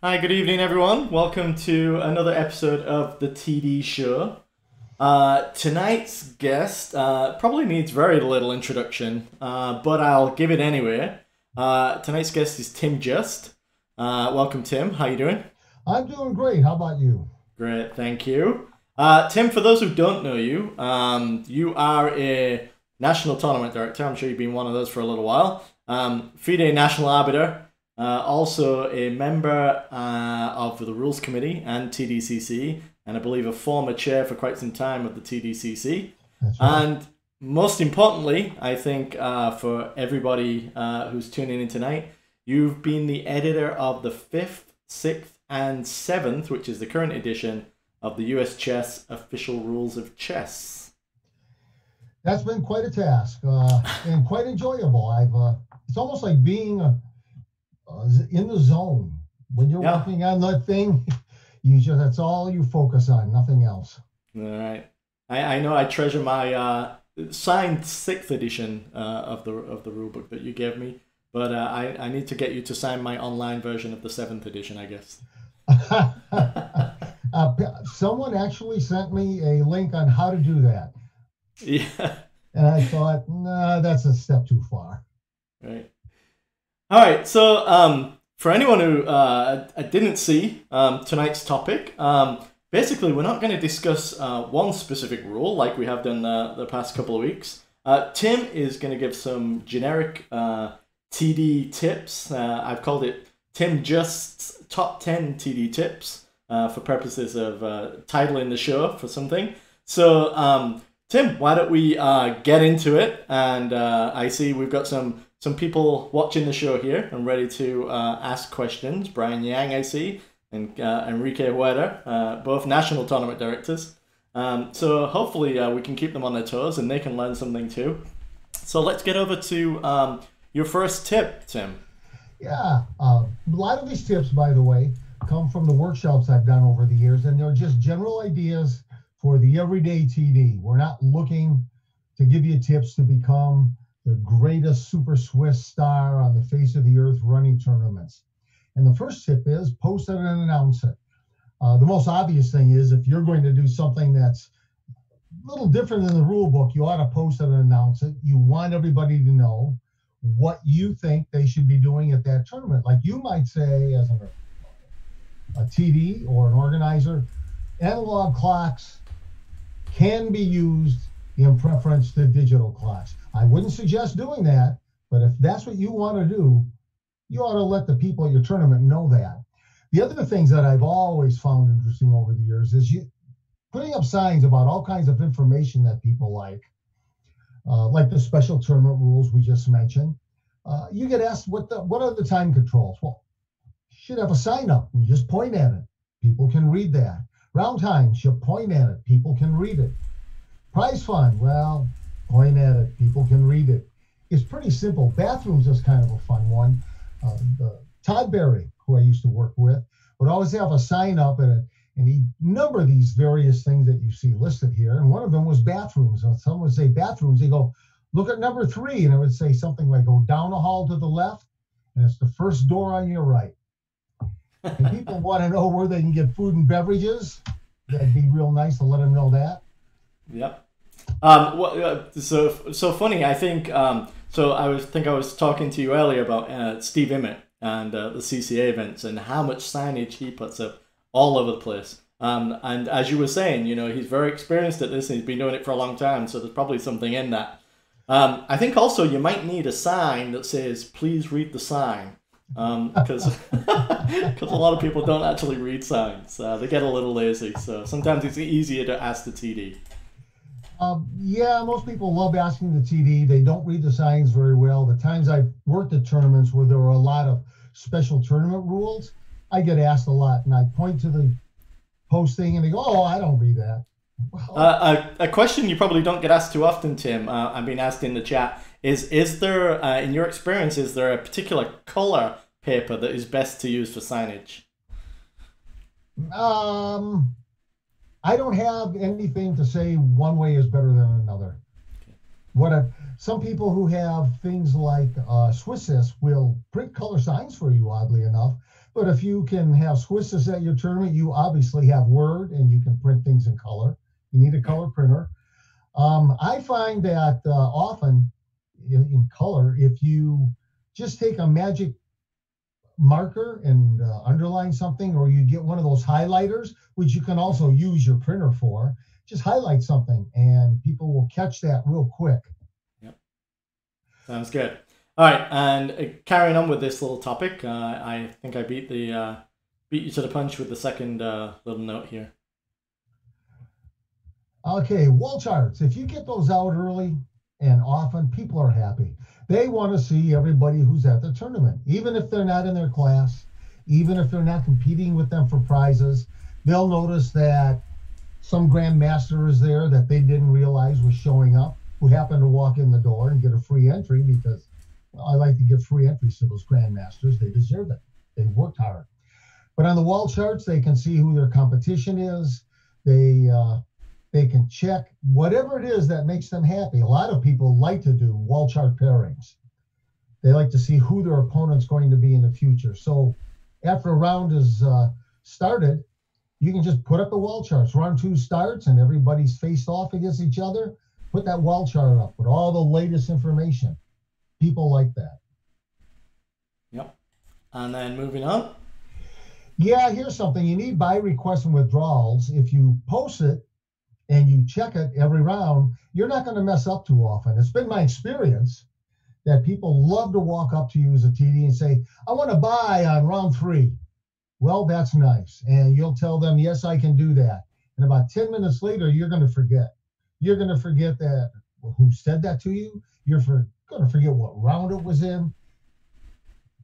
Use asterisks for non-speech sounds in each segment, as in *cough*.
Hi, good evening, everyone. Welcome to another episode of the TD Show. Uh, tonight's guest uh, probably needs very little introduction, uh, but I'll give it anyway. Uh, tonight's guest is Tim Just. Uh, welcome, Tim. How are you doing? I'm doing great. How about you? Great, thank you. Uh, Tim, for those who don't know you, um, you are a national tournament director. I'm sure you've been one of those for a little while. Um, FIDE national arbiter, uh, also a member uh, of the Rules Committee and TDCC, and I believe a former chair for quite some time of the TDCC. Right. And most importantly, I think uh, for everybody uh, who's tuning in tonight, you've been the editor of the fifth, sixth, and seventh, which is the current edition of the US Chess Official Rules of Chess. That's been quite a task uh, and quite enjoyable. I've uh, it's almost like being uh, uh, in the zone when you're Yeah. working on that thing. *laughs* You just that's all you focus on, nothing else. All right. I, I know I treasure my uh, signed sixth edition uh, of the of the rulebook that you gave me, but uh, I, I need to get you to sign my online version of the seventh edition, I guess. *laughs* uh, someone actually sent me a link on how to do that, *laughs* Yeah. and I thought, nah, that's a step too far. Right. All right. So, um, for anyone who uh, didn't see um, tonight's topic, um, basically, we're not going to discuss uh, one specific rule like we have done the past couple of weeks. Uh, Tim is going to give some generic uh, TD tips. Uh, I've called it Tim Just's top 10 TD tips for purposes of titling the show for something. So, um, Tim, why don't we get into it? And I see we've got some some people watching the show here and ready to uh, ask questions. Brian Yang, I see, and uh, Enrique Huerta, uh, both national tournament directors. Um, so hopefully uh, we can keep them on their toes and they can learn something too. So let's get over to um, your first tip, Tim. Yeah, uh, a lot of these tips, by the way, come from the workshops I've done over the years, and they're just general ideas for the everyday TD. We're not looking to give you tips to become the greatest super Swiss star on the face of the earth running tournaments. And the first tip is post it and announce it. Uh, the most obvious thing is if you're going to do something that's a little different than the rule book, you ought to post it and announce it. You want everybody to know what you think they should be doing at that tournament. Like you might say, as a, a TD or an organizer, analog clocks can be used in preference to digital clocks. I wouldn't suggest doing that, but if that's what you want to do, you ought to let the people at your tournament know that. The other things that I've always found interesting over the years is you putting up signs about all kinds of information that people like uh, like the special tournament rules we just mentioned. Uh, you get asked what the what are the time controls? Well, should have a sign up and you just point at it. People can read that. Round times, you point at it. People can read it. Prize fund, well, point at it. People can read it. It's pretty simple. Bathrooms is kind of a fun one. Uh, the, Todd Berry, who I used to work with, would always have a sign up and, and he'd number these various things that you see listed here. And one of them was bathrooms. And someone would say bathrooms. They go, look at number three. And it would say something like, go down a hall to the left, and it's the first door on your right. *laughs* And people want to know where they can get food and beverages. That'd be real nice to let them know that. Yep. Um, well, uh, so so funny. I think um, so. I was think I was talking to you earlier about uh, Steve Immitt and uh, the CCA events and how much signage he puts up all over the place. Um, and as you were saying, you know, he's very experienced at this and he's been doing it for a long time. So there's probably something in that. Um, I think also you might need a sign that says "Please read the sign," because because *laughs* a lot of people don't actually read signs. Uh, they get a little lazy. So sometimes it's easier to ask the TD. Um, yeah, most people love asking the TD. They don't read the signs very well. The times I've worked at tournaments where there were a lot of special tournament rules, I get asked a lot, and I point to the posting and they go, "Oh, I don't read that." Well, Uh, a, a question you probably don't get asked too often, Tim. Uh, I've been asked in the chat. Is is there, uh, in your experience, is there a particular color paper that is best to use for signage? um, I don't have anything to say one way is better than another. What a, some people who have things like uh, will print color signs for you, oddly enough. But if you can have SwissSys at your tournament, you obviously have Word and you can print things in color. You need a color printer. Um, I find that uh, often in, in, color, if you just take a magic marker and uh, underline something, or you get one of those highlighters, which you can also use your printer for, just highlight something and people will catch that real quick. Yep. Sounds good. All right, and uh, carrying on with this little topic, uh, I think I beat the uh, beat you to the punch with the second uh, little note here. Okay, wall charts. If you get those out early and often, people are happy. They want to see everybody who's at the tournament, even if they're not in their class, even if they're not competing with them for prizes. They'll notice that some grandmaster is there that they didn't realize was showing up, who happened to walk in the door and get a free entry because I like to give free entries to those grandmasters. They deserve it. They worked hard. But on the wall charts, they can see who their competition is. They uh, they can check whatever it is that makes them happy. A lot of people like to do wall chart pairings. They like to see who their opponent's going to be in the future. So after a round is uh, started, you can just put up the wall charts. Round two starts and everybody's faced off against each other. Put that wall chart up with all the latest information. People like that. Yep. And then moving on. Yeah, here's something. You need buy requests and withdrawals. If you post it, and you check it every round, you're not going to mess up too often. It's been my experience that people love to walk up to you as a TD and say, I want to buy on round three. Well, that's nice. And you'll tell them, yes, I can do that. And about 10 minutes later, you're going to forget. You're going to forget that who said that to you. You're for, going to forget what round it was in.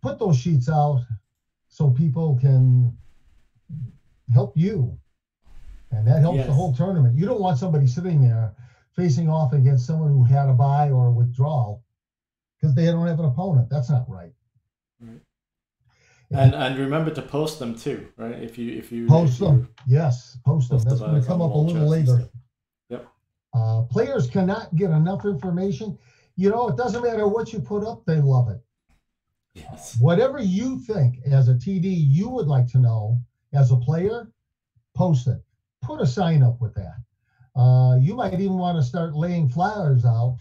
Put those sheets out so people can help you and that helps yes. the whole tournament. You don't want somebody sitting there facing off against someone who had a buy or a withdrawal because they don't have an opponent. That's not right. right. And and remember to post them too, right? If you if you post if them, you yes, post, post them. That's going to come up a little later. Yep. Uh, players cannot get enough information. You know, it doesn't matter what you put up; they love it. Yes. Whatever you think as a TD you would like to know as a player, post it put a sign up with that. Uh, you might even want to start laying flyers out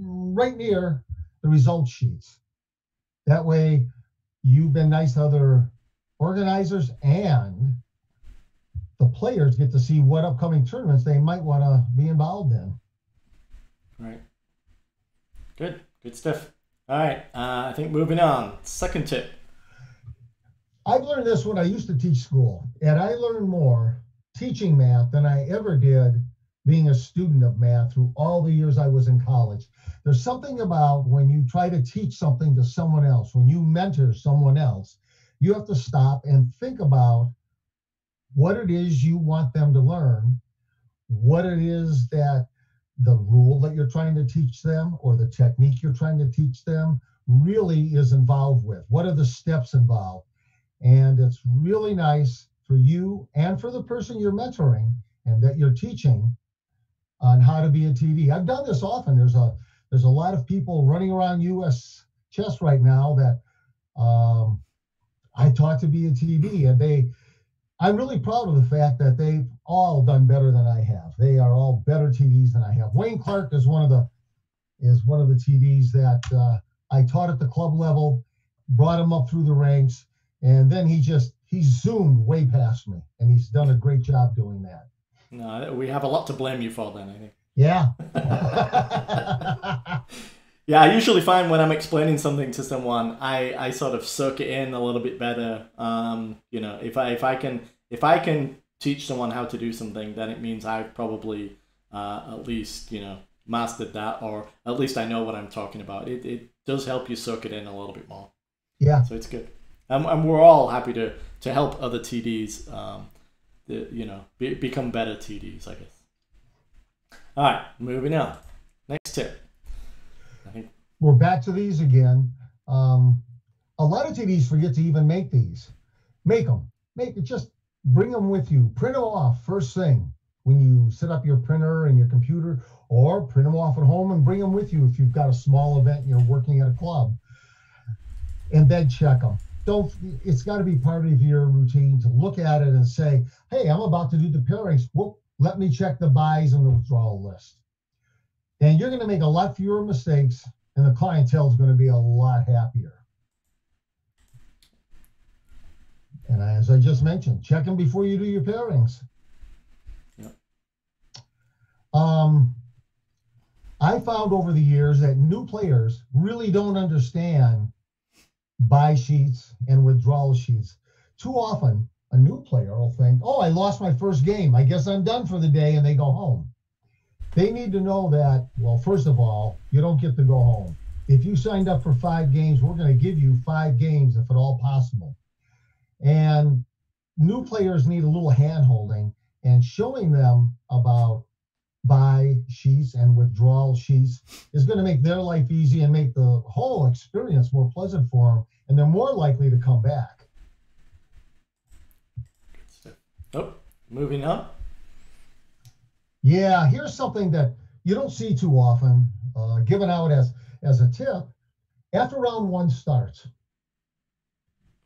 right near the result sheets. That way, you've been nice to other organizers and the players get to see what upcoming tournaments they might want to be involved in. Right. Good. Good stuff. All right. Uh, I think moving on. Second tip. I've learned this when I used to teach school, and I learned more teaching math than I ever did being a student of math through all the years I was in college. There's something about when you try to teach something to someone else, when you mentor someone else, you have to stop and think about what it is you want them to learn, what it is that the rule that you're trying to teach them or the technique you're trying to teach them really is involved with. What are the steps involved? And it's really nice for you and for the person you're mentoring and that you're teaching on how to be a TD. I've done this often. There's a there's a lot of people running around US chess right now that um, I taught to be a TD, and they. I'm really proud of the fact that they've all done better than I have. They are all better TDs than I have. Wayne Clark is one of the is one of the TDs that uh, I taught at the club level, brought him up through the ranks, and then he just he's zoomed way past me, and he's done a great job doing that. No, we have a lot to blame you for then, I think. Yeah. *laughs* *laughs* yeah, I usually find when I'm explaining something to someone, I, I sort of soak it in a little bit better. Um, you know, if I if I can if I can teach someone how to do something, then it means I've probably uh, at least you know mastered that, or at least I know what I'm talking about. It it does help you soak it in a little bit more. Yeah. So it's good and, and we're all happy to to help other TDs, um, the, you know, be, become better TDs, I guess. All right, moving on. Next tip. We're back to these again. Um, a lot of TDs forget to even make these. Make them. Make it. Just bring them with you. Print them off first thing when you set up your printer and your computer, or print them off at home and bring them with you if you've got a small event and you're working at a club, and then check them. Don't. It's got to be part of your routine to look at it and say, "Hey, I'm about to do the pairings. Well, let me check the buys and the withdrawal list." And you're going to make a lot fewer mistakes, and the clientele is going to be a lot happier. And as I just mentioned, check them before you do your pairings. Yep. Um, I found over the years that new players really don't understand buy sheets and withdrawal sheets. Too often, a new player will think, oh, I lost my first game. I guess I'm done for the day, and they go home. They need to know that, well, first of all, you don't get to go home. If you signed up for five games, we're going to give you five games if at all possible. And new players need a little hand holding and showing them about buy sheets and withdrawal sheets is going to make their life easy and make the whole experience more pleasant for them. And they're more likely to come back. Oh, moving on. Yeah, here's something that you don't see too often, uh, given out as as a tip. After round one starts,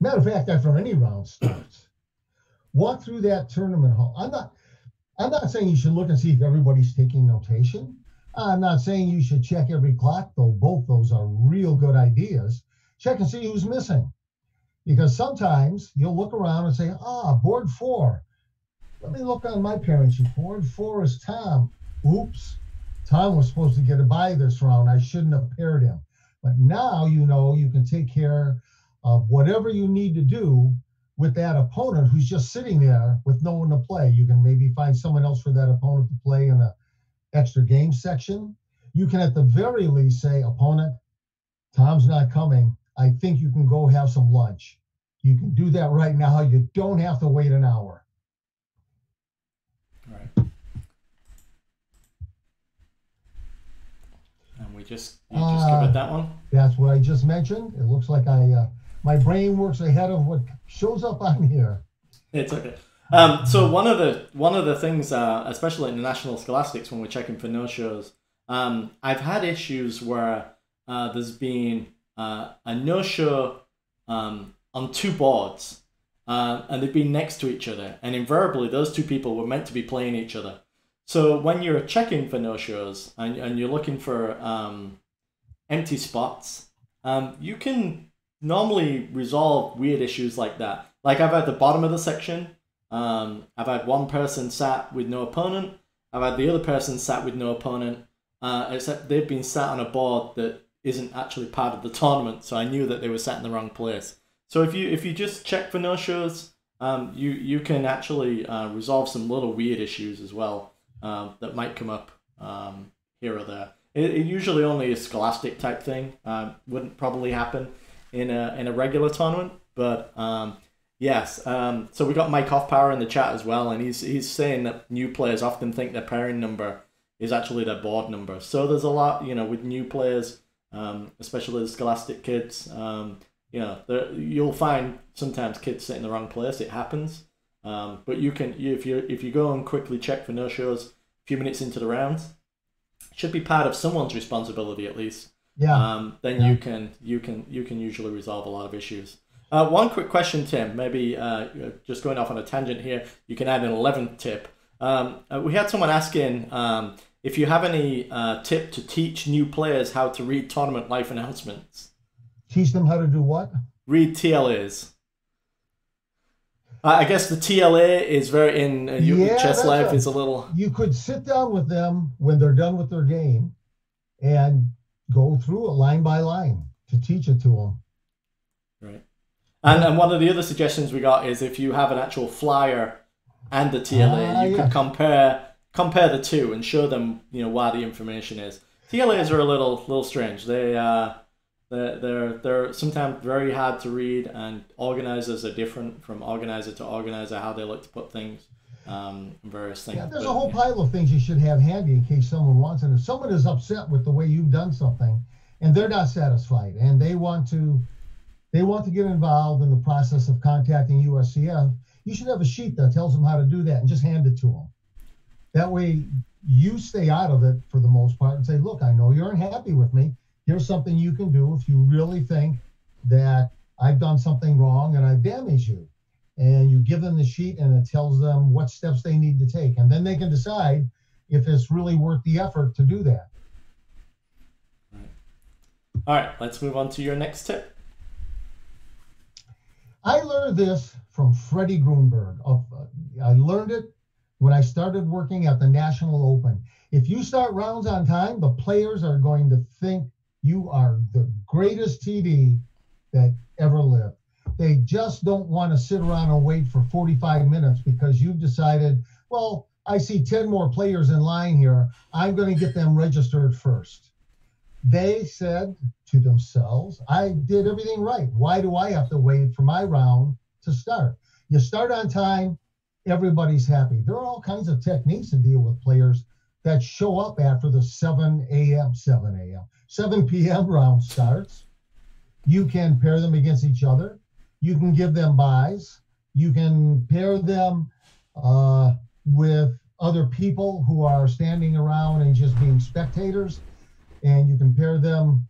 Matter of fact, after any round starts, walk through that tournament hall. I'm not I'm not saying you should look and see if everybody's taking notation. I'm not saying you should check every clock, though both those are real good ideas. Check and see who's missing. Because sometimes you'll look around and say, ah, board four. Let me look on my sheet. Board four is Tom. Oops. Tom was supposed to get a buy this round. I shouldn't have paired him. But now you know you can take care of whatever you need to do with that opponent who's just sitting there with no one to play. You can maybe find someone else for that opponent to play in a extra game section. You can at the very least say, opponent, Tom's not coming. I think you can go have some lunch. You can do that right now. You don't have to wait an hour. Right. And we just you just Uh, covered that one. That's what I just mentioned. It looks like I uh, my brain works ahead of what shows up on here. It's okay. Um, so one of the one of the things, uh, especially in the national scholastics, when we're checking for no shows, um, I've had issues where uh, there's been uh, a no show um, on two boards, uh, and they've been next to each other, and invariably those two people were meant to be playing each other. So when you're checking for no shows and, and you're looking for um, empty spots, um, you can normally resolve weird issues like that. Like I've had the bottom of the section, um, I've had one person sat with no opponent, I've had the other person sat with no opponent, uh, except they've been sat on a board that isn't actually part of the tournament, so I knew that they were sat in the wrong place. So if you if you just check for no shows, um, you you can actually uh, resolve some little weird issues as well um, that might come up um, here or there. It, it usually only a scholastic type thing. Um, wouldn't probably happen in a in a regular tournament, but um, yes. Um, so we got Mike Hoffpauir in the chat as well, and he's he's saying that new players often think their pairing number is actually their board number. So there's a lot, you know, with new players, um, especially the scholastic kids. Um, you know, you'll find sometimes kids sit in the wrong place. It happens. Um, but you can if you if you go and quickly check for no shows a few minutes into the round, should be part of someone's responsibility at least. Yeah. Um, then Yeah. you can you can you can usually resolve a lot of issues. Uh, one quick question, Tim. Maybe uh, just going off on a tangent here. You can add an eleventh tip. Um, uh, we had someone asking um, if you have any uh, tip to teach new players how to read tournament life announcements. Teach them how to do what? Read TLAs. Uh, I guess the TLA is very in uh, Yeah, chess life a- is a little You could sit down with them when they're done with their game and go through it line by line to teach it to them. Right. And and one of the other suggestions we got is if you have an actual flyer and the TLA, Ah, you yeah. could compare compare the two and show them you know why the information is. TLAs are a little little strange. They uh they're they're, they're sometimes very hard to read, and organizers are different from organizer to organizer how they like to put things, um, various things. Yeah, there's But, a whole pile of things you should have handy in case someone wants it. If someone is upset with the way you've done something and they're not satisfied and they want to they want to get involved in the process of contacting USCF, you should have a sheet that tells them how to do that and just hand it to them. That way you stay out of it for the most part and say, look, I know you're unhappy with me. Here's something you can do if you really think that I've done something wrong and I've damaged you. And you give them the sheet and it tells them what steps they need to take. And then they can decide if it's really worth the effort to do that. All right, let's move on to your next tip. I learned this from Freddie Grunberg. Uh, I learned it when I started working at the National Open. If you start rounds on time, the players are going to think you are the greatest TD that ever lived. They just don't want to sit around and wait for 45 minutes because you've decided, well, I see 10 more players in line here. I'm going to get them registered first. They said to themselves, I did everything right. Why do I have to wait for my round to start? You start on time, everybody's happy. There are all kinds of techniques to deal with players that show up after the 7 a.m., 7 a.m., 7 p.m. *laughs* round starts. You can pair them against each other. You can give them buys. You can pair them uh, with other people who are standing around and just being spectators. And you can pair them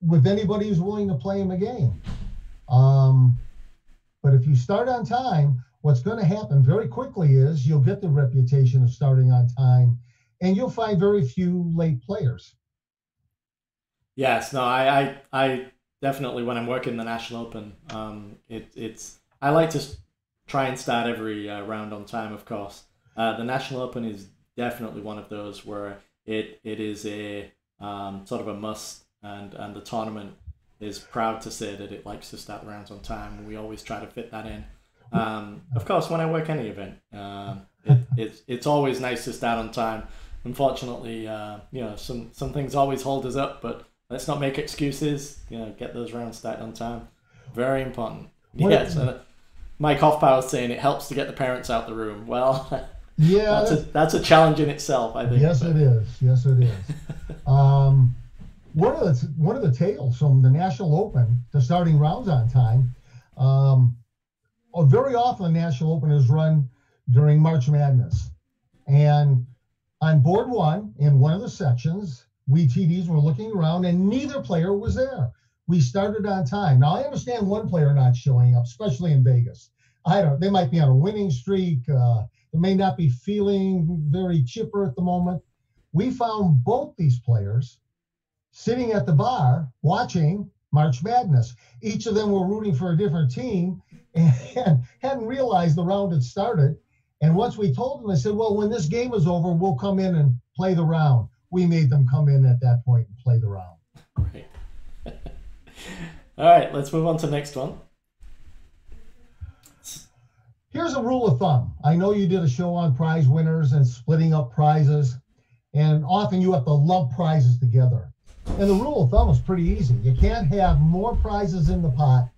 with anybody who's willing to play them a game. Um, but if you start on time, what's going to happen very quickly is you'll get the reputation of starting on time and you'll find very few late players. Yes, no, I, I, I definitely when I'm working the National Open, um, it, it's I like to try and start every uh, round on time. Of course, uh, the National Open is definitely one of those where it it is a um, sort of a must, and and the tournament is proud to say that it likes to start rounds on time, we always try to fit that in. Um, of course, when I work any event, um, it, it's it's always nice to start on time. Unfortunately, uh, you know, some some things always hold us up, but let's not make excuses. You know, get those rounds started on time. Very important. What yes, and Mike Hoffpauir saying it helps to get the parents out the room. Well, *laughs* yeah, that's a that's a challenge in itself. I think. Yes, but. it is. Yes, it is. *laughs* um, one of the one of the tales from the National Open, the starting rounds on time. Um, oh, very often the National Open is run during March Madness, and on board one in one of the sections, we TDs were looking around and neither player was there. We started on time. Now I understand one player not showing up, especially in Vegas. I don't. They might be on a winning streak. Uh, they may not be feeling very chipper at the moment. We found both these players sitting at the bar watching March Madness. Each of them were rooting for a different team *laughs* and hadn't realized the round had started. And once we told them, I said, well, when this game is over, we'll come in and play the round. We made them come in at that point and play the round. Right. *laughs* All right, let's move on to the next one. Here's a rule of thumb. I know you did a show on prize winners and splitting up prizes, and often you have to lump prizes together. And the rule of thumb is pretty easy. You can't have more prizes in the pot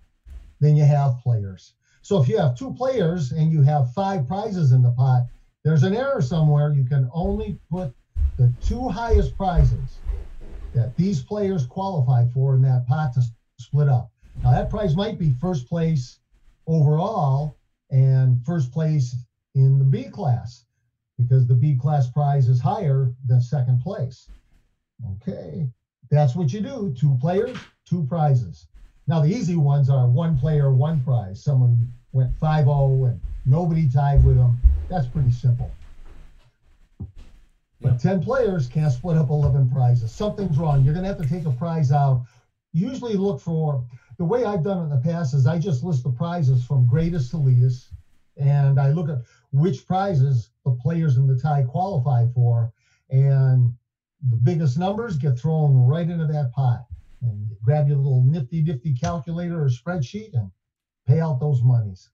than you have players. So if you have two players and you have five prizes in the pot, there's an error somewhere. You can only put the two highest prizes that these players qualify for in that pot to split up. Now that prize might be first place overall and first place in the B class because the B class prize is higher than second place. Okay, that's what you do. Two players, two prizes. Now, the easy ones are one player, one prize. Someone went 5 0 and nobody tied with them. That's pretty simple. But 10 players can't split up 11 prizes. Something's wrong. You're going to have to take a prize out. Usually look for the way I've done it in the past is I just list the prizes from greatest to least, and I look at which prizes the players in the tie qualify for, and the biggest numbers get thrown right into that pot and grab your little nifty nifty calculator or spreadsheet and pay out those monies.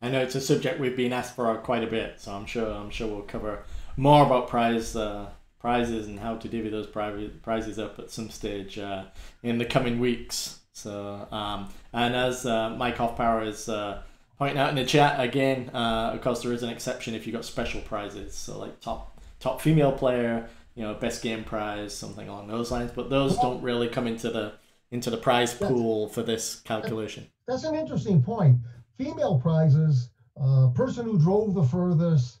I know it's a subject we've been asked for quite a bit, so I'm sure I'm sure we'll cover more about prize uh, prizes and how to divvy those prizes up at some stage uh, in the coming weeks. So um, and as uh, Mike Hoffpauir is uh, pointing out in the chat again, uh, of course there is an exception if you got special prizes, so like top top female player you know, best game prize, something along those lines. But those don't really come into the into the prize pool for this calculation. That's an interesting point. Female prizes, uh, person who drove the furthest,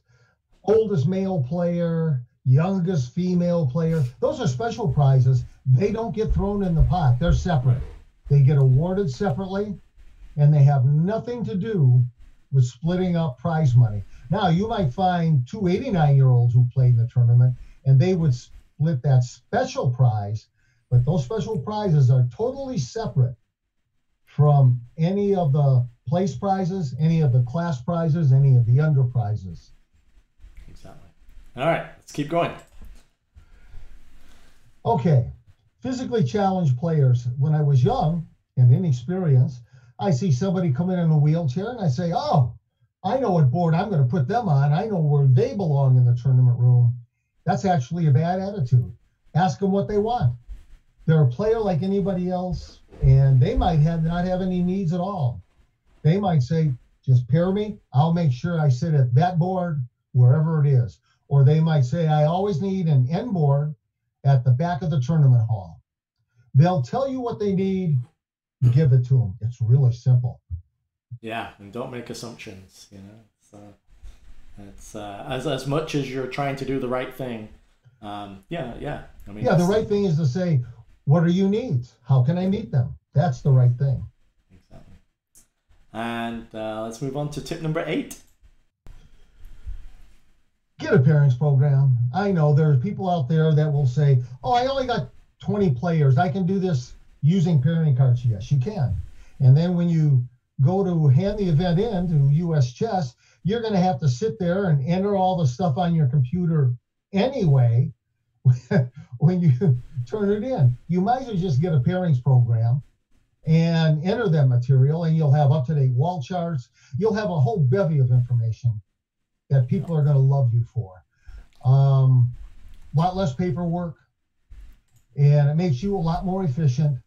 oldest male player, youngest female player. Those are special prizes. They don't get thrown in the pot, they're separate. They get awarded separately, and they have nothing to do with splitting up prize money. Now, you might find two 89 year olds who played in the tournament, and they would split that special prize, but those special prizes are totally separate from any of the place prizes, any of the class prizes, any of the under prizes. All right, let's keep going. Okay, physically challenged players. When I was young and inexperienced, I see somebody come in in a wheelchair and I say, oh, I know what board I'm going to put them on. I know where they belong in the tournament room. That's actually a bad attitude. Ask them what they want. They're a player like anybody else, and they might have not have any needs at all. They might say, just pair me. I'll make sure I sit at that board wherever it is. Or they might say, I always need an end board at the back of the tournament hall. They'll tell you what they need, give it to them. It's really simple. Yeah, and don't make assumptions. You know, so it's uh, as as much as you're trying to do the right thing. Um, yeah, yeah. I mean, yeah, the right thing is to say, what are your needs? How can I meet them? That's the right thing. Exactly. And uh, let's move on to tip number eight. Get a pairings program. I know there are people out there that will say, "Oh, I only got 20 players. I can do this using pairing cards." Yes, you can. And then when you go to hand the event in to US Chess, you're going to have to sit there and enter all the stuff on your computer anyway *laughs* when you turn it in. You might as well just get a pairings program and enter that material, and you'll have up to date wall charts. You'll have a whole bevy of information that people are going to love you for. Um, a lot less paperwork, and it makes you a lot more efficient.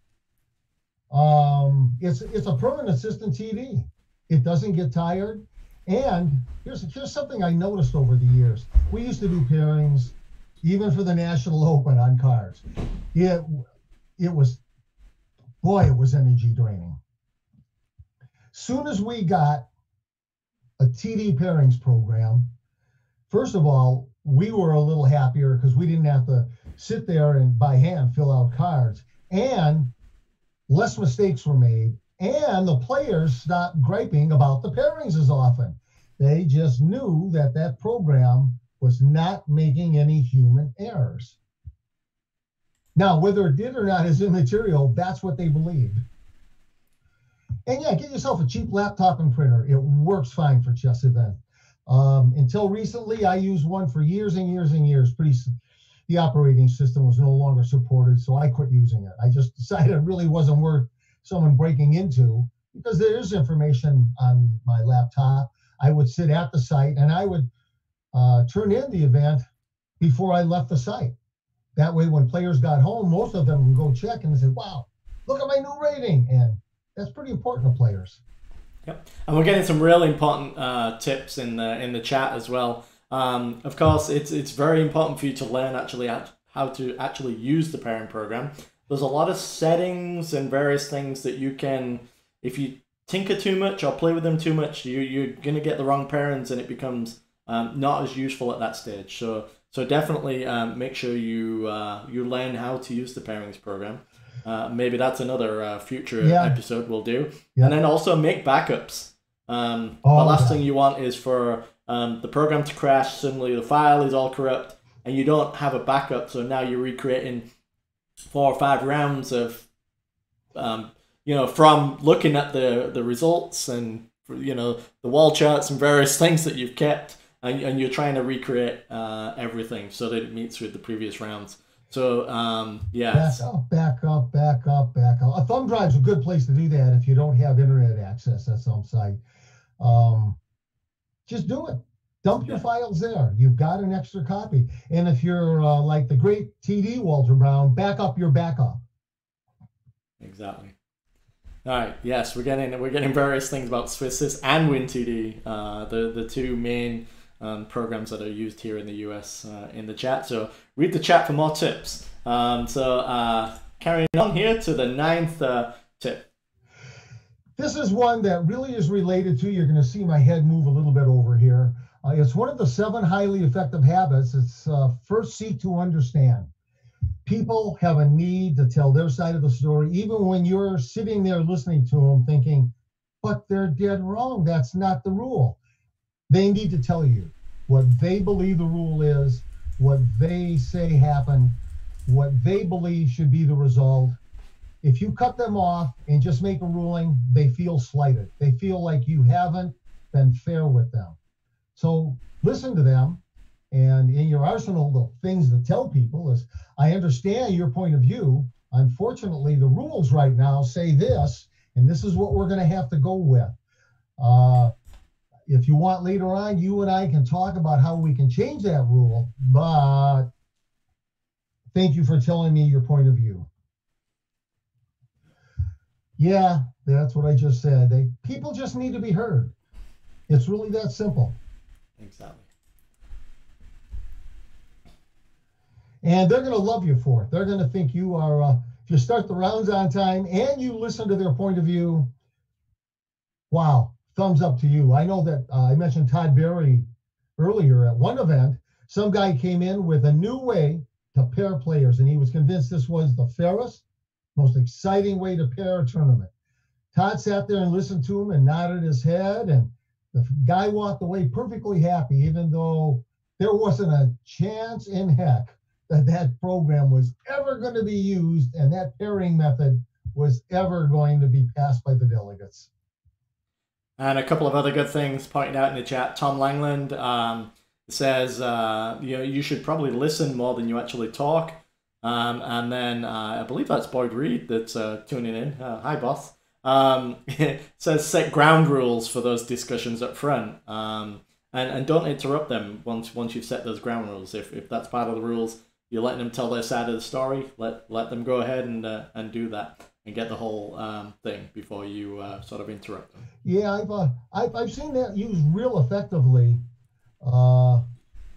Um, it's it's a permanent assistant TD. It doesn't get tired. And here's here's something I noticed over the years. We used to do pairings, even for the National *laughs* Open on cards. It it was, boy, it was energy draining. Soon as we got a TD pairings program, first of all, we were a little happier because we didn't have to sit there and by hand fill out cards. And less mistakes were made, and the players stopped griping about the pairings as often. They just knew that that program was not making any human errors. Now, whether it did or not is immaterial. That's what they believed. And yeah, get yourself a cheap laptop and printer. It works fine for chess event. Um, until recently, I used one for years and years and years. Pretty the operating system was no longer supported, so I quit using it. I just *laughs* decided it really wasn't worth someone breaking into because there is information on my laptop. I would sit at the site and I would uh, turn in the event before I left the site. That way, when players got home, most of them would go check and say, "Wow, look at my new rating," and that's pretty important to players. Yep, and we're getting some really important uh, tips in the in the chat as well. Um, of course, it's it's very important for you to learn actually how to actually use the pairing program. There's a lot of settings and various things that you can, if you tinker too much or play with them too much, you you're gonna get the wrong pairings and it becomes um, not as useful at that stage. So so definitely um, make sure you uh, you learn how to use the pairings program. Uh, maybe that's another uh, future yeah. episode we'll do. Yeah. And then also make backups. Um, oh, the last thing you want is for um, the program to crash, suddenly the file is all corrupt, and you don't have a backup, so now you're recreating four or five rounds of, um, you know, from looking at the, the results and, you know, the wall charts and various things that you've kept, and, and you're trying to recreate uh, everything so that it meets with the previous rounds. So um, yeah, back up, back up, back up, back up. A thumb drive's a good place to do that if you don't have internet access at some site. Um, just do it. Dump your files there. You've got an extra copy. And if you're uh, like the great TD Walter Brown, back up your backup. Exactly. All right. Yes, we're getting we're getting various things about SwissSys and WinTD, uh, the the two main um, programs that are used here in the US uh, in the chat. So read the chat for more tips. Um, so uh, carrying on here to the ninth uh, tip. This is one that really is related to, you're going to see my head move a little bit over here. Uh, it's one of the seven highly effective habits. It's uh, first seek to understand. People have a need to tell their side of the story, even when you're sitting there listening to them thinking, but they're dead wrong. That's not the rule. They need to tell you what they believe the rule is, what they say happened, what they believe should be the result. If you cut them off and just make a ruling, they feel slighted. They feel like you haven't been fair with them. So listen to them. And in your arsenal the things to tell people is I understand your point of view. Unfortunately, the rules right now say this, and this is what we're going to have to go with. Uh, if you want later on, you and I can talk about how we can change that rule. But thank you for telling me your point of view. Yeah, that's what I just said. They, people just need to be heard. It's really that simple. Exactly. And they're going to love you for it. They're going to think you are, uh, if you start the rounds on time and you listen to their point of view, wow, thumbs up to you. I know that uh, I mentioned Todd Berry earlier at one event. Some guy came in with a new way to pair players, and he was convinced this was the fairest, most exciting way to pair a tournament. Todd sat there and listened to him and nodded his head, and the guy walked away perfectly happy, even though there wasn't a chance in heck that that program was ever going to be used and that pairing method was ever going to be passed by the delegates. And a couple of other good things pointed out in the chat. Tom Langland um, says uh, you know you should probably listen more than you actually talk. Um, and then uh, I believe that's Boyd Reed that's uh, tuning in. Uh, hi, boss. Um, *laughs* says set ground rules for those discussions up front, um, and and don't interrupt them once once you've set those ground rules. If if that's part of the rules, you're letting them tell their side of the story. Let let them go ahead and uh, and do that and get the whole um, thing before you uh, sort of interrupt them. Yeah, I've, uh, I've I've seen that used real effectively uh,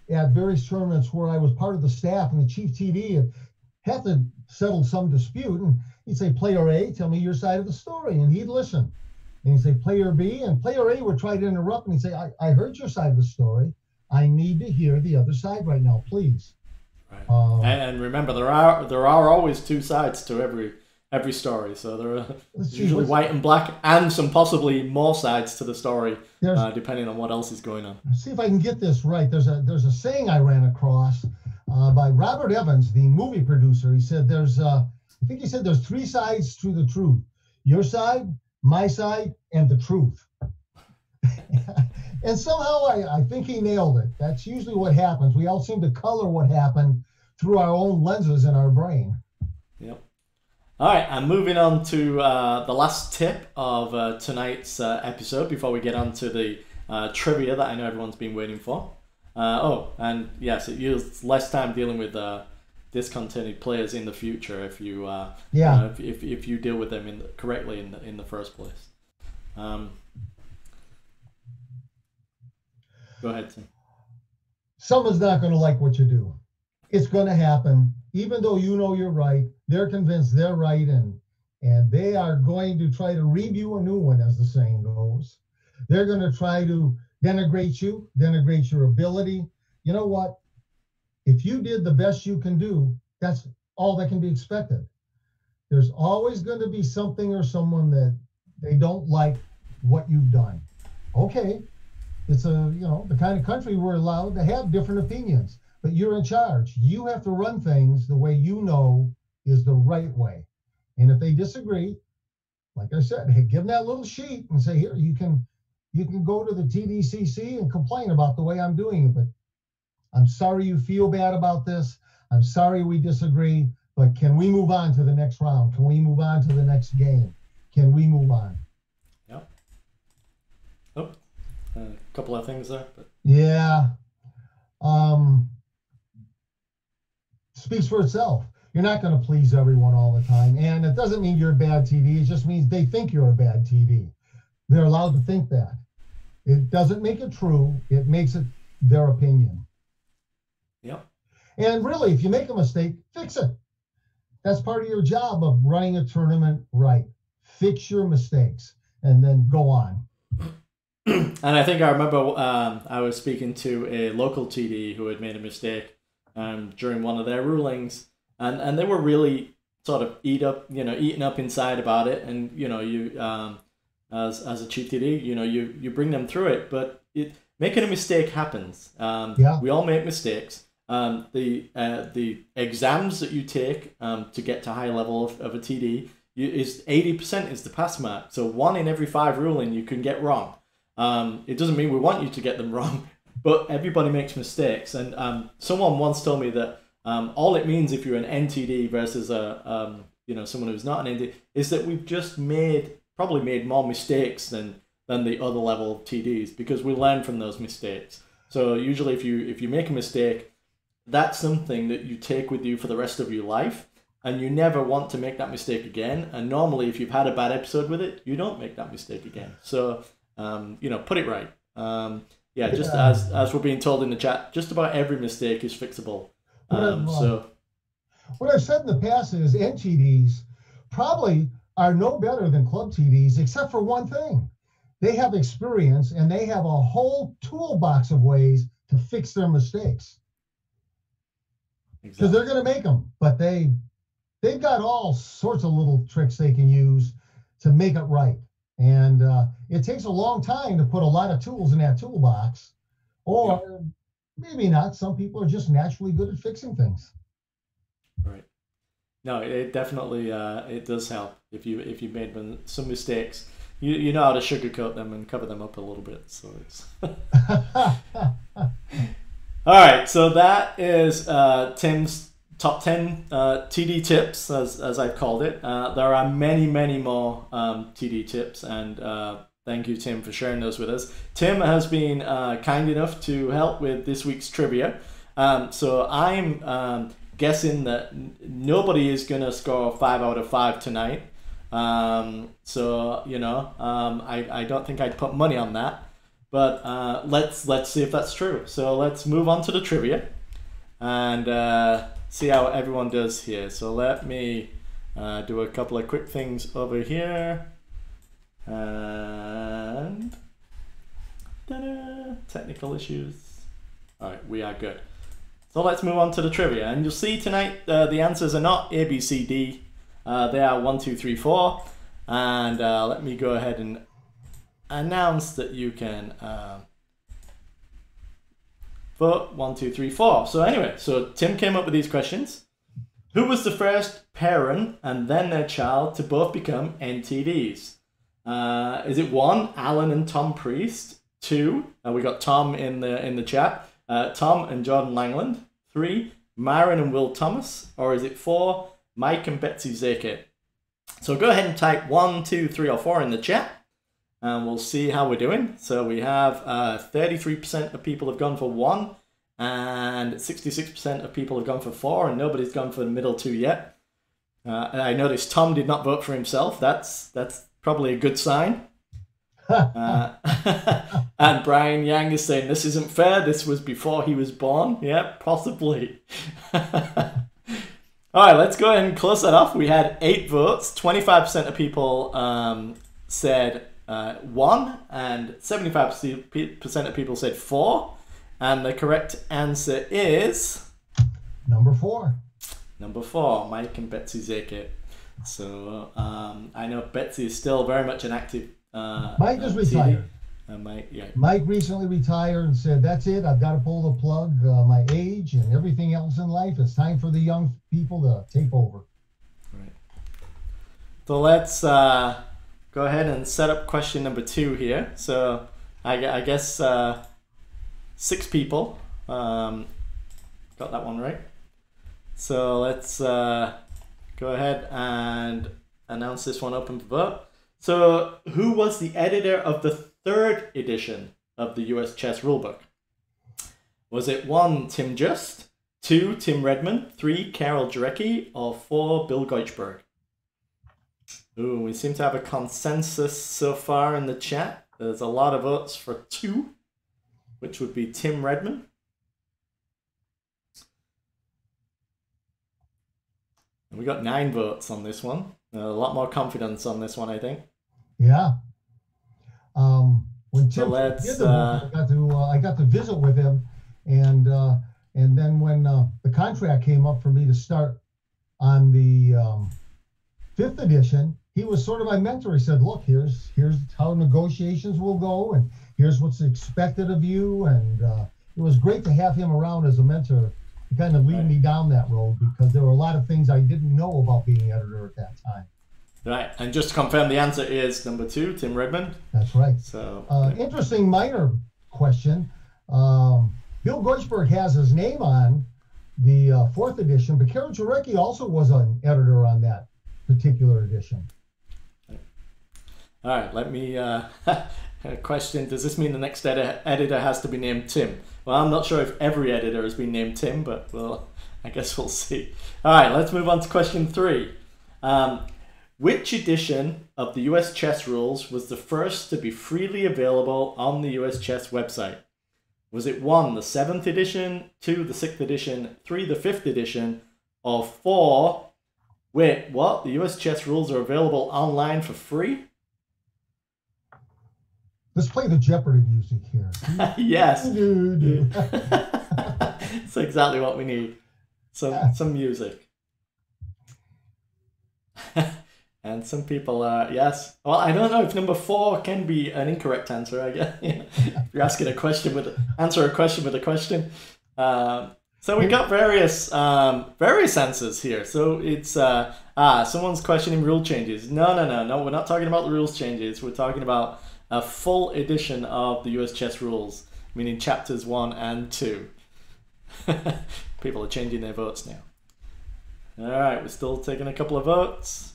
at various tournaments where I was part of the staff and the chief TD and had to settle some dispute and he'd say player A, tell me your side of the story, and he'd listen. And he'd say player B, and player A would try to interrupt and he'd say, I, I heard your side of the story. I need to hear the other side right now, please. Right. Um, and remember, there are there are always two sides to every every story. So there are usually white and black, and some possibly more sides to the story, uh, depending on what else is going on. See if I can get this right. There's a there's a saying I ran across uh, by Robert Evans, the movie producer. He said there's uh, I think he said there's three sides to the truth: your side, my side, and the truth. *laughs* and somehow I, I think he nailed it. That's usually what happens. We all seem to color what happened through our own lenses in our brain. All right, and moving on to uh, the last tip of uh, tonight's uh, episode before we get on to the uh, trivia that I know everyone's been waiting for. Uh, oh, and yes, it yields less time dealing with uh, discontinued players in the future if you yeah if, if, if, you deal with them in the, correctly in the, in the first place. Um, go ahead, Tim. Someone's not going to like what you do. It's going to happen even though you know you're right, they're convinced they're right and and they are going to try to review a new one, as the saying goes. They're going to try to denigrate you, denigrate your ability. You know what? If you did the best you can do, that's all that can be expected. There's always going to be something or someone that they don't like what you've done. Okay, it's a you know the kind of country we're allowed to have different opinions but you're in charge. You have to run things the way you know is the right way. And if they disagree, like I said, hey, give them that little sheet and say, here, you can you can go to the TDCC and complain about the way I'm doing it. But I'm sorry you feel bad about this. I'm sorry we disagree. But can we move on to the next round? Can we move on to the next game? Can we move on? Yep. Oh, a couple of things there. But... Yeah. Um, speaks for itself. You're not going to please everyone all the time. And it doesn't mean you're a bad TD. It just means they think you're a bad TD. They're allowed to think that. It doesn't make it true, it makes it their opinion. Yep. And really, if you make a mistake, fix it. That's part of your job of running a tournament right. Fix your mistakes and then go on. *clears throat* and I think I remember um, I was speaking to a local TD who had made a mistake um, during one of their rulings, and, and they were really sort of eat up, you know, eating up inside about it, and you know, you um, as as a chief TD, you know, you you bring them through it, but it making a mistake happens. Um, Yeah. We all make mistakes. Um, the uh, the exams that you take um, to get to high level of, of a TD you, is eighty percent is the pass mark. So one in every five ruling you can get wrong. Um, it doesn't mean we want you to get them *laughs* wrong, but everybody makes mistakes. And um, someone once told me that um, all it means if you're an NTD versus a um, you know someone who's not an NTD is that we've just made probably made more mistakes than than the other level TDs because we learn from those mistakes. So usually, if you if you make a mistake, that's something that you take with you for the rest of your life, and you never want to make that mistake again. And normally, if you've had a bad episode with it, you don't make that mistake again. So um, you know, put it right. Um, yeah, just Yeah. as as we're being told in the chat, just about every mistake is fixable. Um, Well, so What I've said in the past is NTDs probably are no better than club TDs, except for one thing. They have experience and they have a whole toolbox of ways to fix their mistakes because exactly. they're going to make them. But they they've got all sorts of little tricks they can use to make it right. And uh, it takes a long time to put a lot of tools in that toolbox, or maybe not. Some people are just naturally good at fixing things. Right. No, it definitely uh, it does help if you if you made some mistakes. You, you know how to sugarcoat them and cover them up a little bit. So it's *laughs* *laughs* all right. So that is uh, Tim's top ten uh, TD tips, as as I've called it. Uh, there are many many more um, TD tips, and uh, thank you Tim for sharing those with us. Tim has been uh, kind enough to help with this week's trivia. Um, so I'm um, guessing that nobody is gonna score five out of five tonight. Um, so you know, um, I, I don't think I'd put money on that, but uh, let's let's see if that's true. So let's move on to the trivia, and uh, see how everyone does here. So let me uh, do a couple of quick things over here, and technical issues. All right, we are good. So let's move on to the trivia, and you'll see tonight uh, the answers are not A, B, C, D. Uh, they are one, two, three, four, and uh, let me go ahead and announce that you can vote one, two, three, four. So anyway, so Tim came up with these questions. Who was the first parent and then their child to both become NTDs? Uh, is it one, Alan and Tom Priest? Two, uh, we got Tom in the in the chat. Uh, Tom and Jordan Langland. Three, Myron and Will Thomas. Or is it four, Mike and Betsy Zake? So go ahead and type one, two, three, or four in the chat, and we'll see how we're doing. So we have uh, 33% of people have gone for one, and 66% of people have gone for four, and nobody's gone for the middle two yet. Uh, and I noticed Tom did not vote for himself. That's that's probably a good sign. *laughs* Uh, *laughs* and Brian Yang is saying this isn't fair. This was before he was born. Yeah, possibly. *laughs* All right, let's go ahead and close that off. We had eight votes. Twenty-five percent of people um, said uh, one, and seventy-five percent of people said four. And the correct answer is Number four. number four, Mike and Betsy Zake. So um, I know Betsy is still very much an active. Uh, Mike is uh, retired. Uh, Mike, yeah, Mike recently retired and said, "That's it. I've got to pull the plug. Uh, my age and everything else in life. It's time for the young people to take over." right. So let's uh, go ahead and set up question number two here. So I, I guess uh, six people um, got that one right. So let's uh, go ahead and announce this one open for vote. So, who was the editor of the third edition of the US Chess Rulebook? Was it one, Tim Just, two, Tim Redman, three, Carol Jarecki, or four, Bill Goichberg? Ooh, we seem to have a consensus so far in the chat. There's a lot of votes for two, which would be Tim Redman. We got nine votes on this one. Uh, a lot more confidence on this one, I think. Yeah. Um, when Tim So let's, uh, I got to uh, I got to visit with him, and uh, and then when uh, the contract came up for me to start on the um, fifth edition, he was sort of my mentor. He said, "Look, here's here's how negotiations will go, and here's what's expected of you." And uh, it was great to have him around as a mentor to kind of lead Right. me down that road because there were a lot of things I didn't know about being editor at that time. Right, and just to confirm, the answer is number two, Tim Redman. That's right. So, Uh, interesting minor question. Um, Bill Goichberg has his name on the uh, fourth edition, but Karen Jarecki also was an editor on that particular edition. All right, let me. Uh, *laughs* question: Does this mean the next edi- editor has to be named Tim? Well, I'm not sure if every editor has been named Tim, but well, *laughs* I guess we'll see. All right, let's move on to question three. Um, which edition of the US Chess Rules was the first to be freely available on the US Chess website? Was it one, the seventh edition, two, the sixth edition, three, the fifth edition, or four? Wait, what? The US Chess Rules are available online for free? Let's play the Jeopardy music here. *laughs* yes. Do-do-do. *laughs* Exactly what we need. Some Yeah. some music. *laughs* and some people are yes. Well, I don't know if number four can be an incorrect answer. I guess yeah. you're asking a question with answer a question with a question. Um, so we got various um, various answers here. So it's uh, ah someone's questioning rule changes. No, no, no, no. We're not talking about the rules changes. We're talking about a full edition of the US chess rules, meaning chapters one and two. *laughs* People are changing their votes now. All right, we're still taking a couple of votes.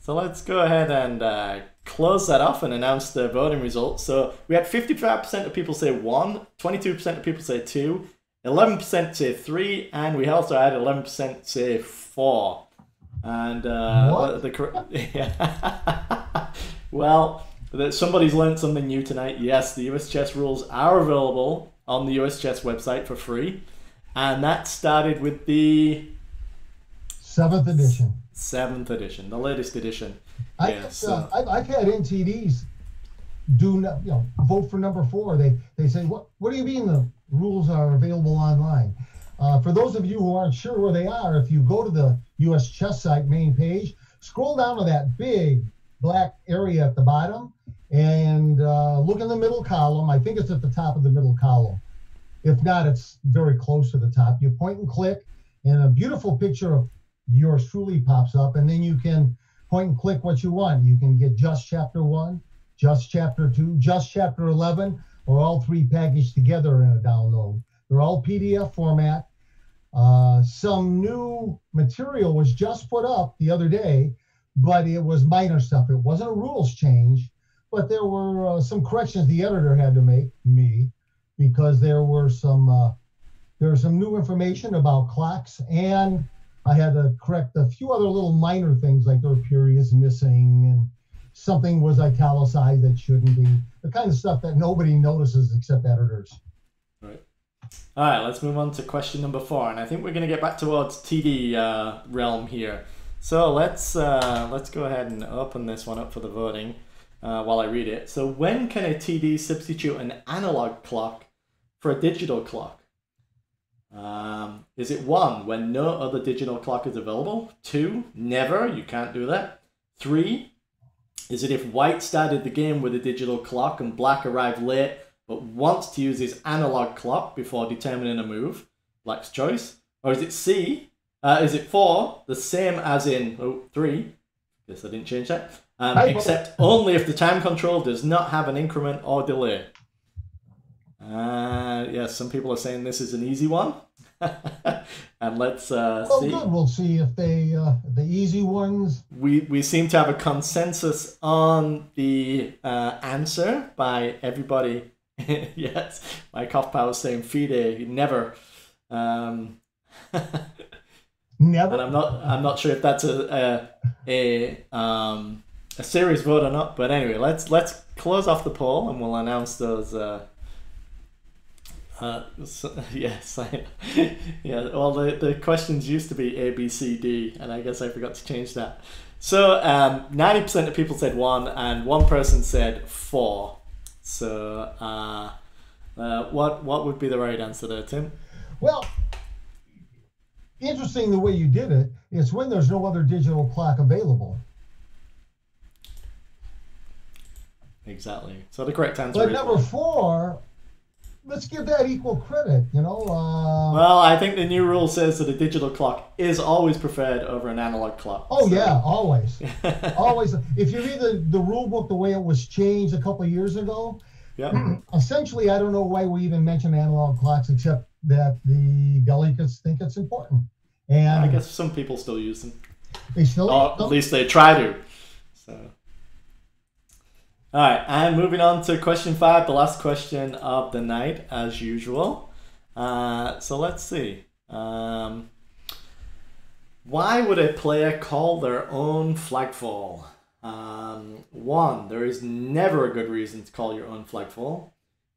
So let's go ahead and uh, close that off and announce the voting results. So we had 55% of people say 1, 22% of people say 2, 11% say 3, and we also had 11% say 4. And uh, What? the *laughs* yeah. well, that somebody's learned something new tonight. Yes, the US chess rules are available on the US chess website for free. And that started with the Seventh edition. seventh edition, the latest edition. I, Yeah, uh, so- I've, I've had NTDs do no- you know vote for number four. They they say what what do you mean the rules are available online? Uh, for those of you who aren't sure where they are, if you go to the U.S. Chess site main page, scroll down to that big black area at the bottom, and uh, look in the middle column. I think it's at the top of the middle column. If not, it's very close to the top. You point and click, and a beautiful picture of yours truly pops up, and then you can point and click what you want. You can get just chapter one, just chapter two, just chapter 11, or all three packaged together in a download. They're all PDF format. Uh, some new material was just put up the other day, but it was minor stuff. It wasn't a rules change, but there were uh, some corrections the editor had to make me because there were some uh, there was some new information about clocks and I had to correct a few other little minor things like there were periods missing and something was italicized that shouldn't be. The kind of stuff that nobody notices except editors. Right. All right, let's move on to question number four, and I think we're going to get back towards TD uh, realm here. So let's uh, let's go ahead and open this one up for the voting uh, while I read it. So when can a TD substitute an analog clock for a digital clock? Um, is it one when no other digital clock is available? Two, never, you can't do that. Three, is it if white started the game with a digital clock and black arrived late but wants to use his analog clock before determining a move? Black's choice. Or is it C? Uh, is it four, the same as in oh, three? Guess I didn't change that. Um, except only if the time control does not have an increment or delay. Uh, yes, some people are saying this is an easy one. *laughs* and let's uh, Well, see. good. We'll see if they uh, the easy ones. we we seem to have a consensus on the uh, answer by everybody. *laughs* yes, Mike Hoffpauir is saying FIDE never. Um, *laughs* Never. and I'm not I'm not sure if that's a a a, um, a serious vote or not. But anyway, let's let's close off the poll and we'll announce those. Uh, uh, so, yes, I, yeah. Well, the, the questions used to be A, B, C, D, and I guess I forgot to change that. So, um, ninety percent of people said one, and one person said four. So, uh, uh, what what would be the right answer there, Tim? Well, interesting the way you did it. It's when there's no other digital clock available. Exactly. So the correct answer But number four, let's give that equal credit. You know, uh, Well, I think the new rule says that a digital clock is always preferred over an analog clock. oh So- yeah, always, *laughs* always. If you read the, the rule book the way it was changed a couple of years ago, Yep. *clears throat* essentially, I don't know why we even mention analog clocks except that the delegates think it's important, and I guess some people still use them. they still. Or at least they try to. So. All right, and moving on to question five, the last question of the night, as usual. Uh, so let's see. Um, why would a player call their own flagfall? Um, one, there is never a good reason to call your own flagfall.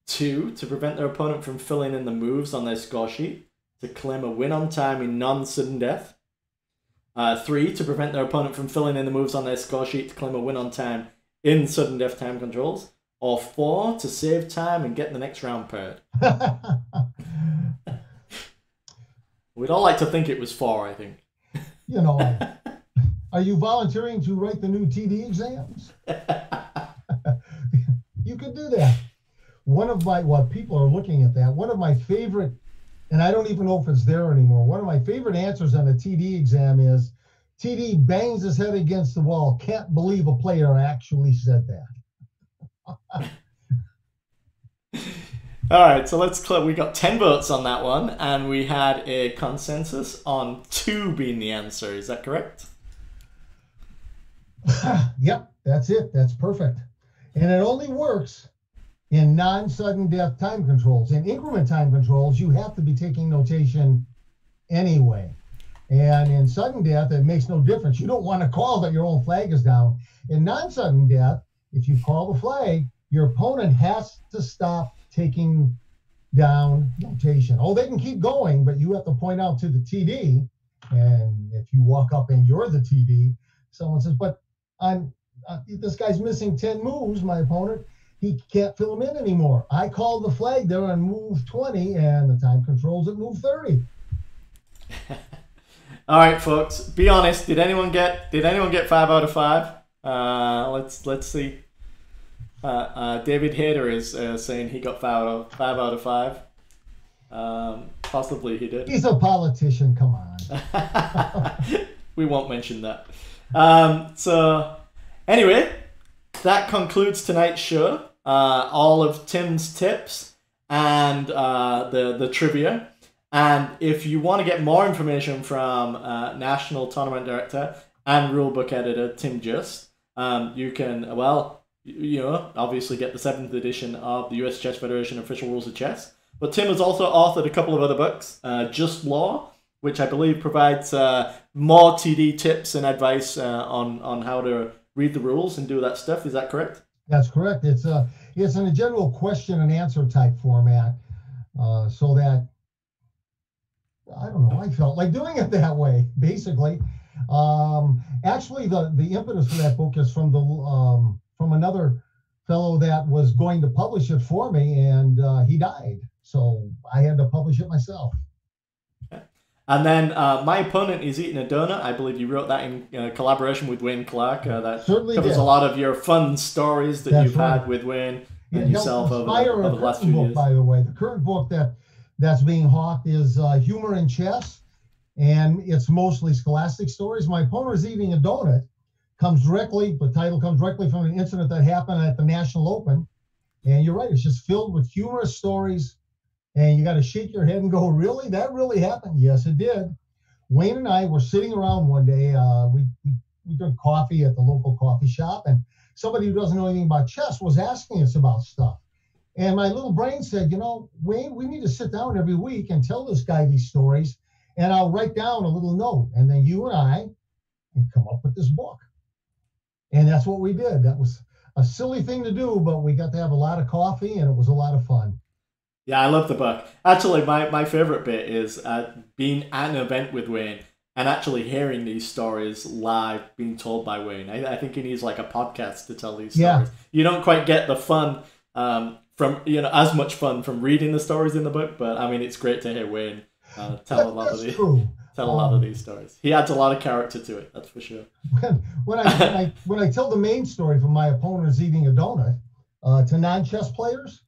Two, to prevent their opponent from filling in the moves on their score sheet to claim a win on time in non sudden death. Uh, three, to prevent their opponent from filling in the moves on their score sheet to claim a win on time in sudden death time controls. Or four, to save time and get the next round paired. *laughs* We'd all like to think it was four, I think. *laughs* you know, *laughs* are you volunteering to write the new TD exams? you could do that. One of my, what people are looking at that, one of my favorite, and I don't even know if it's there anymore. One of my favorite answers on a TD exam is TD bangs his head against the wall. Can't believe a player actually said that. *laughs* All right, so let's clear. We got 10 votes on that one, and we had a consensus on two being the answer. Is that correct? *laughs* yep, that's it. That's perfect. And it only works in non sudden death time controls. In increment time controls, you have to be taking notation anyway. And in sudden death, it makes no difference. You don't want to call that your own flag is down. In non sudden death, if you call the flag, your opponent has to stop taking down notation. Oh, they can keep going, but you have to point out to the TD. And if you walk up and you're the TD, someone says, but I'm uh, this guy's missing 10 moves, my opponent. He can't fill them in anymore. I called the flag there on move 20, and the time controls at move 30. *laughs* All right, folks. Be honest. Did anyone get? Did anyone get five out of five? Uh, let's let's see. Uh, uh, David Hater is uh, saying he got five out of five out of five. Um, possibly he did. He's a politician, come on. *laughs* *laughs* we won't mention that. Um, so, anyway, that concludes tonight's show. Uh, all of Tim's tips and uh, the the trivia. And if you want to get more information from uh, National Tournament Director and Rulebook Editor Tim Just, um, you can well, you know, obviously get the seventh edition of the U.S. Chess Federation Official Rules of Chess. But Tim has also authored a couple of other books, uh, Just Law, which I believe provides uh, more TD tips and advice uh, on on how to read the rules and do that stuff. Is that correct? That's correct. It's a it's in a general question and answer type format, uh, so that I don't know. I felt like doing it that way, basically. Um, actually, the the impetus for that book is from the um, from another fellow that was going to publish it for me, and uh, he died, so I had to publish it myself. And then uh, my opponent is eating a donut. I believe you wrote that in uh, collaboration with Wayne Clark. Uh, that Certainly covers did. a lot of your fun stories that That's you've right. had with Wayne and helped yourself over, over the last few book, years. by the way. The current book that that's being hawked is uh, Humor in Chess, and it's mostly scholastic stories. My opponent is eating a donut. Comes directly, the title comes directly from an incident that happened at the National Open, and you're right. It's just filled with humorous stories, and you got to shake your head and go, "Really? That really happened?" Yes, it did. Wayne and I were sitting around one day. Uh, we, we we drank coffee at the local coffee shop, and somebody who doesn't know anything about chess was asking us about stuff. And my little brain said, you know, Wayne, we need to sit down every week and tell this guy these stories, and I'll write down a little note, and then you and I can come up with this book. And that's what we did. That was a silly thing to do, but we got to have a lot of coffee, and it was a lot of fun. Yeah, I love the book. Actually, my, my favorite bit is uh, being at an event with Wayne and actually hearing these stories live being told by Wayne. I, I think he needs like a podcast to tell these Yeah. stories. You don't quite get the fun um, from you know as much fun from reading the stories in the book, but I mean it's great to hear Wayne uh, tell a lot of these true. tell a lot of these stories. He adds a lot of character to it, that's for sure. When, when, I, when I *laughs* when I tell the main story from my opponent is eating a donut uh, to non-chess players,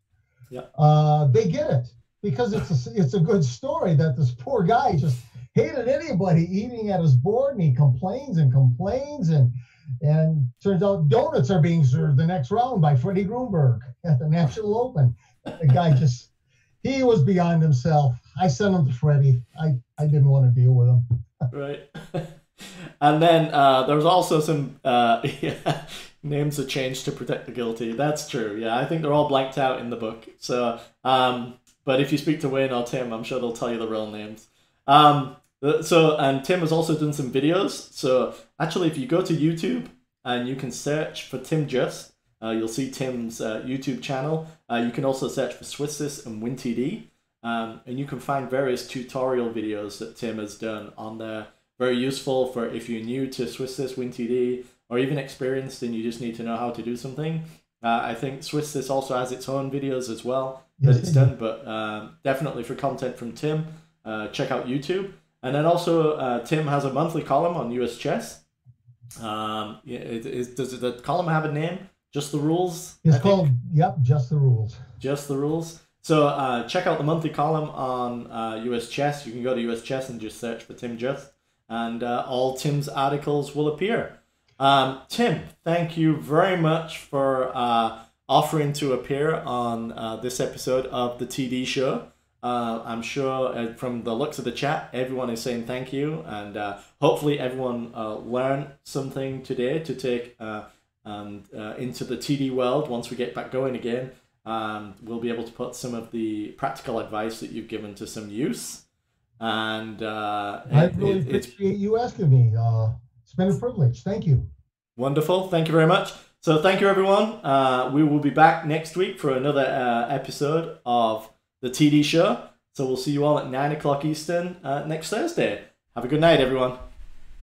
Yeah. uh, they get it because it's a, it's a good story that this poor guy just hated anybody eating at his board and he complains and complains and and turns out donuts are being served the next round by Freddie Gruenberg at the National Open. The guy just he was beyond himself. I sent him to Freddie. I, I didn't want to deal with him. right? *laughs* and then uh, there was also some uh, *laughs* yeah, names are changed to protect the guilty. That's true. Yeah, I think they're all blanked out in the book. So, um, but if you speak to Wayne or Tim, I'm sure they'll tell you the real names. Um, so, and Tim has also done some videos. So, actually, if you go to YouTube and you can search for Tim Just, uh, you'll see Tim's uh, YouTube channel. Uh, you can also search for SwissSys and WinTD. Um, and you can find various tutorial videos that Tim has done on there. Very useful for if you're new to SwissSys, WinTD, or even experienced and you just need to know how to do something. Uh, I think SwissSys also has its own videos as well that Yes, it's done, but um, definitely for content from Tim, uh, check out YouTube. And then also, uh, Tim has a monthly column on US Chess. Um, it, it, does the column have a name? Just the rules? I It's think? called Yep, just the rules. just the rules. So uh, check out the monthly column on uh, US Chess. You can go to US Chess and just search for Tim Just, and uh, all Tim's articles will appear. Um, Tim, thank you very much for uh, offering to appear on uh, this episode of the TD show. Uh, I'm sure uh, from the looks of the chat, everyone is saying thank you, and uh, hopefully everyone uh, learned something today to take uh, and uh, into the TD world once we get back going again. Um, we'll be able to put some of the practical advice that you've given to some use, and uh, I really it- it's appreciate you asking me. Uh, it's been a privilege. Thank you. Wonderful. Thank you very much. So, thank you, everyone. Uh, we will be back next week for another uh, episode of the TD Show. So, we'll see you all at 9 o'clock Eastern uh, next Thursday. Have a good night, everyone.